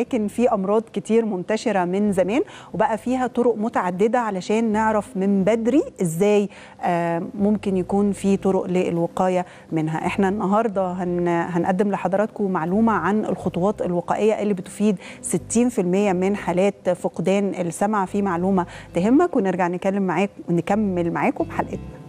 لكن في أمراض كتير منتشرة من زمان وبقى فيها طرق متعددة علشان نعرف من بدري إزاي آه، ممكن يكون في طرق للوقاية منها. إحنا النهارده هن هنقدم لحضراتكم معلومة عن الخطوات الوقائية اللي بتفيد 60% من حالات فقدان السمع. في معلومة تهمك ونرجع نكلم معاك ونكمل معاكم حلقتنا